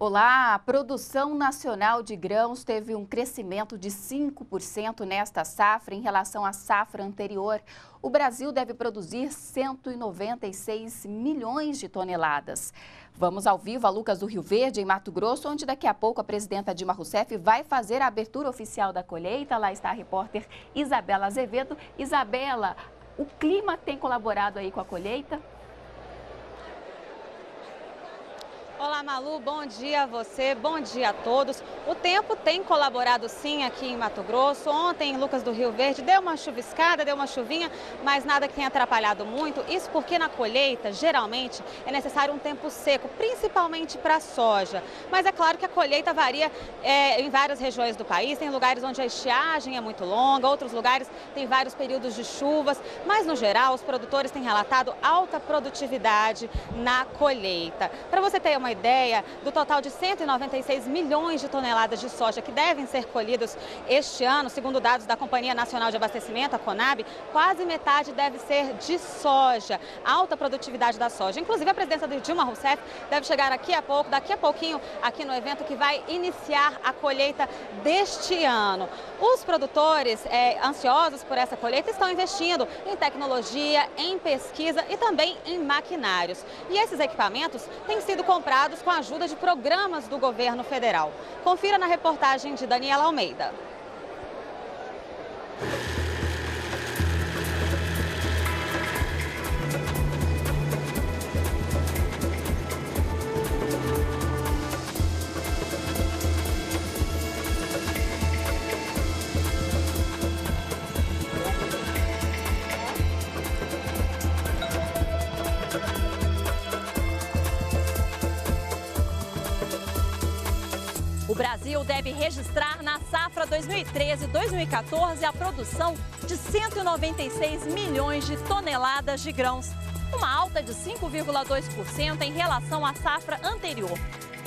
Olá, a produção nacional de grãos teve um crescimento de 5% nesta safra em relação à safra anterior. O Brasil deve produzir 196 milhões de toneladas. Vamos ao vivo a Lucas do Rio Verde, em Mato Grosso, onde daqui a pouco a presidenta Dilma Rousseff vai fazer a abertura oficial da colheita. Lá está a repórter Isabela Azevedo. Isabela, o clima tem colaborado aí com a colheita? Olá, Malu, bom dia a você, bom dia a todos. O tempo tem colaborado sim aqui em Mato Grosso. Ontem, Lucas do Rio Verde deu uma chuviscada, deu uma chuvinha, mas nada que tenha atrapalhado muito. Isso porque na colheita, geralmente, é necessário um tempo seco, principalmente para a soja. Mas é claro que a colheita varia é, em várias regiões do país. Tem lugares onde a estiagem é muito longa, outros lugares tem vários períodos de chuvas. Mas, no geral, os produtores têm relatado alta produtividade na colheita. Para você ter uma uma ideia do total de 196 milhões de toneladas de soja que devem ser colhidos este ano, segundo dados da Companhia Nacional de Abastecimento, a Conab, quase metade deve ser de soja. Alta produtividade da soja. Inclusive, a presidência de Dilma Rousseff deve chegar aqui a pouco, daqui a pouquinho, aqui no evento que vai iniciar a colheita deste ano. Os produtores é, ansiosos por essa colheita estão investindo em tecnologia, em pesquisa e também em maquinários. E esses equipamentos têm sido comprados com a ajuda de programas do governo federal. Confira na reportagem de Daniela Almeida. Deve registrar na safra 2013-2014 a produção de 196 milhões de toneladas de grãos, uma alta de 5,2% em relação à safra anterior.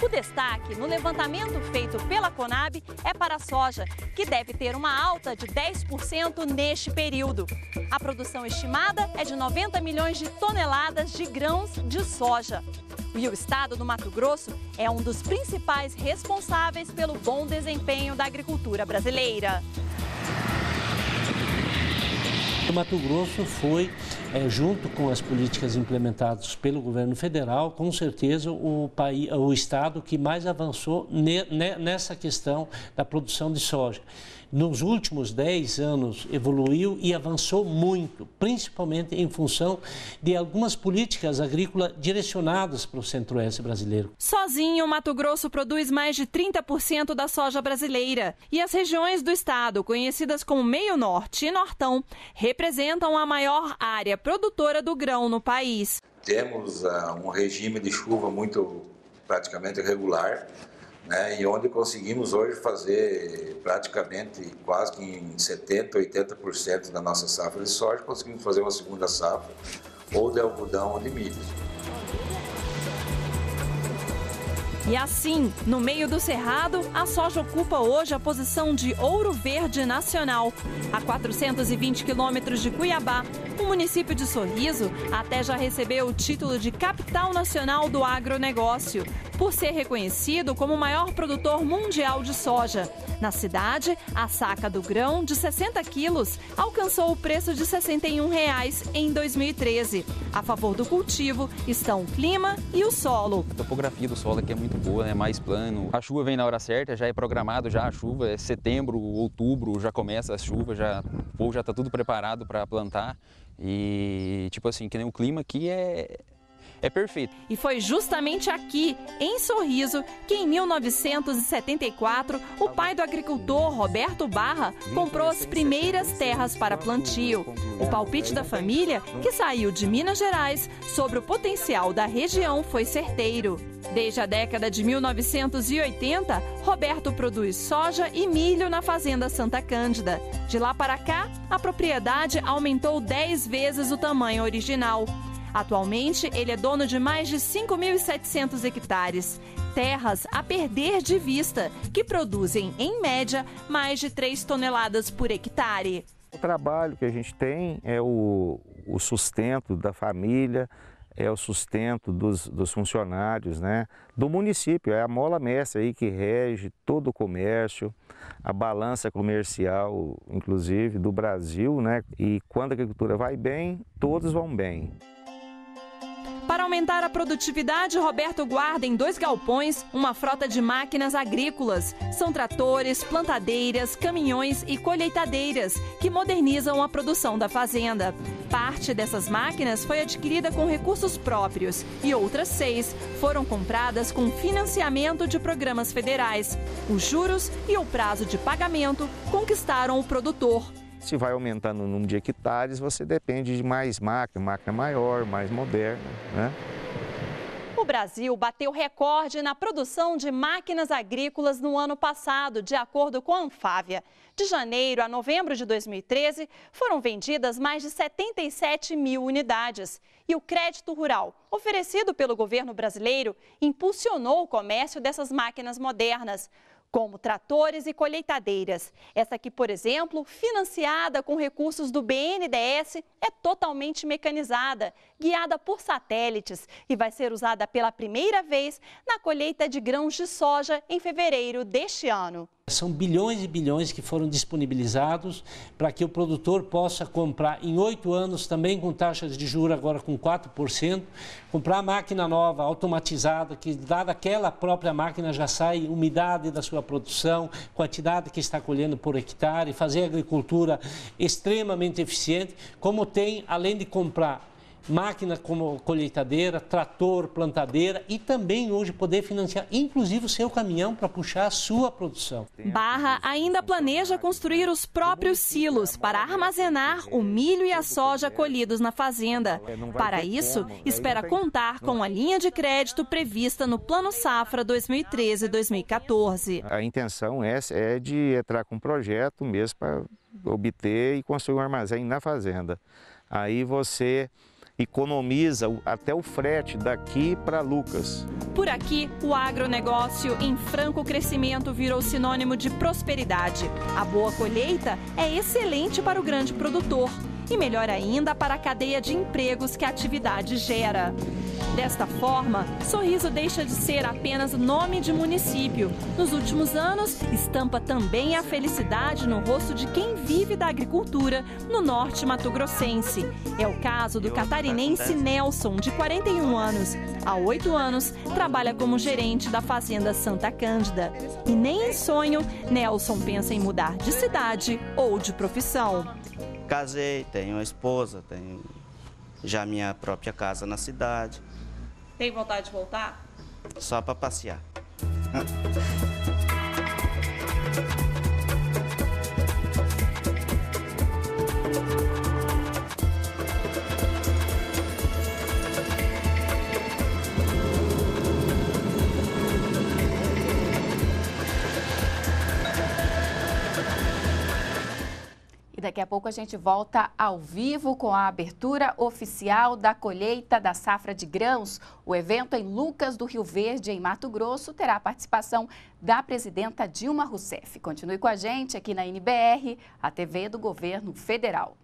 O destaque no levantamento feito pela Conab é para a soja, que deve ter uma alta de 10% neste período. A produção estimada é de 90 milhões de toneladas de grãos de soja. E o estado do Mato Grosso é um dos principais responsáveis pelo bom desempenho da agricultura brasileira. O Mato Grosso foi, é, junto com as políticas implementadas pelo governo federal, com certeza o, país, o estado que mais avançou ne, ne, nessa questão da produção de soja nos últimos 10 anos evoluiu e avançou muito, principalmente em função de algumas políticas agrícolas direcionadas para o centro-oeste brasileiro. Sozinho, o Mato Grosso produz mais de 30% da soja brasileira. E as regiões do estado, conhecidas como Meio Norte e Nortão, representam a maior área produtora do grão no país. Temos uh, um regime de chuva muito praticamente regular né, e onde conseguimos hoje fazer praticamente quase que em 70%, 80% da nossa safra de soja, conseguimos fazer uma segunda safra ou de algodão ou de milho. E assim, no meio do cerrado, a soja ocupa hoje a posição de ouro verde nacional. A 420 quilômetros de Cuiabá, o município de Sorriso até já recebeu o título de capital nacional do agronegócio, por ser reconhecido como o maior produtor mundial de soja. Na cidade, a saca do grão de 60 quilos alcançou o preço de 61 reais em 2013. A favor do cultivo estão o clima e o solo. A topografia do solo aqui é muito boa, é mais plano. A chuva vem na hora certa, já é programado já a chuva, é setembro, outubro já começa a chuva, já o povo já está tudo preparado para plantar. E tipo assim, que nem o clima aqui é é perfeito. E foi justamente aqui, em Sorriso, que em 1974 o pai do agricultor Roberto Barra comprou as primeiras terras para plantio. O palpite da família, que saiu de Minas Gerais, sobre o potencial da região foi certeiro. Desde a década de 1980, Roberto produz soja e milho na fazenda Santa Cândida. De lá para cá, a propriedade aumentou 10 vezes o tamanho original. Atualmente, ele é dono de mais de 5.700 hectares, terras a perder de vista, que produzem, em média, mais de 3 toneladas por hectare. O trabalho que a gente tem é o, o sustento da família, é o sustento dos, dos, funcionários, né? do município, é a mola mestra aí que rege todo o comércio, a balança comercial, inclusive, do Brasil, né? e quando a agricultura vai bem, todos vão bem. Para aumentar a produtividade, Roberto guarda em dois galpões uma frota de máquinas agrícolas. São tratores, plantadeiras, caminhões e colheitadeiras que modernizam a produção da fazenda. Parte dessas máquinas foi adquirida com recursos próprios e outras seis foram compradas com financiamento de programas federais. Os juros e o prazo de pagamento conquistaram o produtor. Se vai aumentando o número de hectares, você depende de mais máquina, máquina maior, mais moderna, né? O Brasil bateu recorde na produção de máquinas agrícolas no ano passado, de acordo com a Anfávia. De janeiro a novembro de 2013, foram vendidas mais de 77 mil unidades. E o crédito rural, oferecido pelo governo brasileiro, impulsionou o comércio dessas máquinas modernas como tratores e colheitadeiras. Essa aqui, por exemplo, financiada com recursos do BNDES, é totalmente mecanizada, guiada por satélites e vai ser usada pela primeira vez na colheita de grãos de soja em fevereiro deste ano. São bilhões e bilhões que foram disponibilizados para que o produtor possa comprar em oito anos, também com taxas de juros agora com 4%, comprar máquina nova, automatizada, que dada aquela própria máquina já sai umidade da sua produção, quantidade que está colhendo por hectare, fazer agricultura extremamente eficiente, como tem, além de comprar máquina como colheitadeira, trator, plantadeira e também hoje poder financiar, inclusive o seu caminhão para puxar a sua produção. Barra ainda planeja construir os próprios silos para armazenar o milho e a soja colhidos na fazenda. Para isso, espera contar com a linha de crédito prevista no Plano Safra 2013-2014. A intenção é, é de entrar com um projeto mesmo para obter e construir um armazém na fazenda. Aí você economiza até o frete daqui para Lucas. Por aqui, o agronegócio em franco crescimento virou sinônimo de prosperidade. A boa colheita é excelente para o grande produtor e melhor ainda para a cadeia de empregos que a atividade gera. Desta forma, Sorriso deixa de ser apenas nome de município. Nos últimos anos, estampa também a felicidade no rosto de quem vive da agricultura no norte mato-grossense. É o caso do catarinense Nelson, de 41 anos. Há oito anos, trabalha como gerente da Fazenda Santa Cândida. E nem em sonho, Nelson pensa em mudar de cidade ou de profissão. Casei, tenho uma esposa, tenho já minha própria casa na cidade. Tem vontade de voltar? Só para passear. daqui a pouco a gente volta ao vivo com a abertura oficial da colheita da safra de grãos. O evento em Lucas do Rio Verde, em Mato Grosso, terá a participação da presidenta Dilma Rousseff. Continue com a gente aqui na NBR, a TV do Governo Federal.